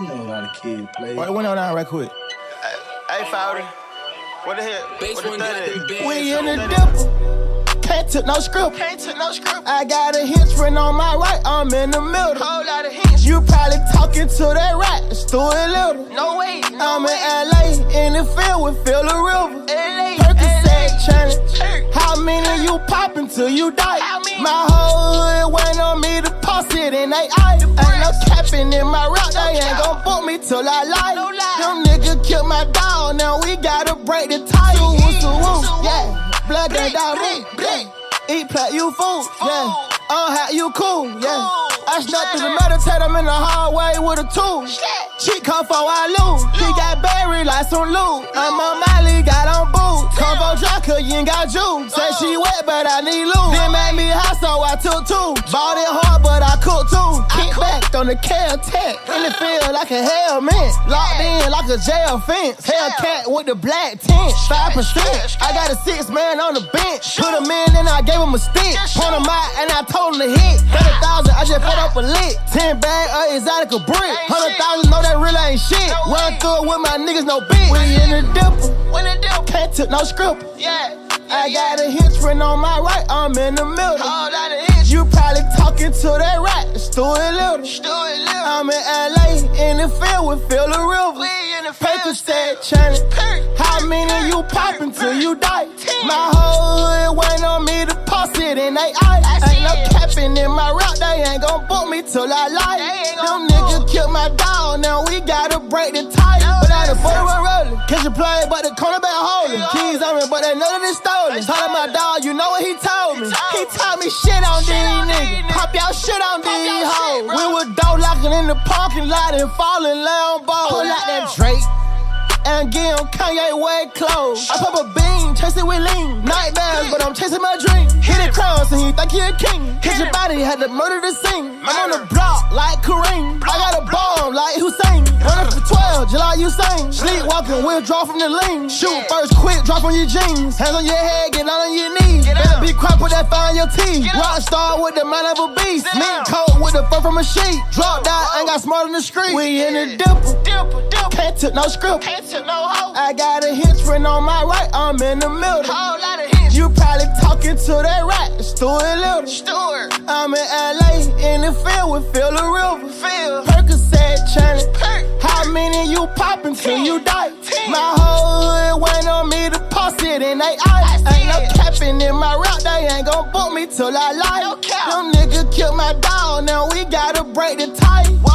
You know how the kid play. Wait, went on down right quick. Hey, Fowdy. What the hell? What the third is? We in the dipper. Can't took no script. Can't take no script. I got a henchman on my right, I'm in the middle. Whole lot of hints. You probably talking to that rat, Stuart Little. No way. No I'm way. in LA, in the field with Phil the River. LA. Percocet challenge. Church. How many you popping till you die? My whole hood went on me to post it in they eye. Ain't no capping in my rock, they ain't gon' book me till I lie. Them niggas killed my dog, now we gotta break the tie. Woo, woo, woo, woo. Yeah, blood that dog, Blick, woo. blick. Yeah. Eat plat, you fool, yeah. Oh, how you cool, yeah. I snuck through the meditate, I'm in the hallway with a tool. She come for I lose. He got buried like some loot. I'm on Molly, got on boots. Come for cause you ain't got juice. Say she wet, but I need loot. Then made me hot, so I took two. Bought it hard, but I cooked back on the Caltech. Really feel like a helmet. Locked in like a jail fence. Hellcat with the black tint. 5%. I got a six man on the bench. Put him in, and I gave him a stick. Point him out, and I told him to hit. 30,000, I just fed up a lick. 10 bag of exotic brick. 100,000, know that really ain't shit. Run through it with my niggas, no bitch. We in the dipper. When it do? Can't took no script. Yeah. I got a henchman on my right, I'm in the middle. Whole lot of hints. You probably talking to that rat, Stuart Little. Stuart Little. I'm in LA, in the field with Phil the River. We in the field. Percocet challenge. How many you popping till you die? Ten. My whole hood went on me to post it in they eye. I Ain't no capping in my rock, they ain't gon' book me till I lie. Ain't Them niggas killed my dog, now we gotta break the tie. No, But I the it. run rolling. Catch a play, but the corner back holding. They Keys on me, but they know that it's stolen. Told my dog, you know what he told shit on these hoes. We was door locking in the parking lot and falling Lambo. Pull out that Drake and get on Kanye West clothes. I pop a bean, chase it with lean. Nightmares, but I'm chasing my dream. Hit it cross and he think he a king. Hit your body, had to murder the scene. I'm on the block like Kareem. I got a bomb like Hussein. Running for 12, July Usain. Sleepwalking, withdraw from the lean. Shoot first, quick, drop on your jeans. Hands on your head, get down on your knees. Better be quiet, put that fire in your teeth. Rock star with the mind of a beast. Mint coat with the fur from a sheep. Drop that, ain't got smart in the street. We in the dipper. Can't took no script. Can't take no hoe. I got a henchman on my right, I'm in the middle. Whole lot of. You probably talking to that rat, Stuart Little. Stuart. I'm in LA, in the field with Phil the River. Phil. Many you popping till you die? My whole hood went on me to post it in they eye. I see Ain't no capping in my rock, they ain't gon' book me till I lie. No. Them niggas killed my dog, now we gotta break the tie.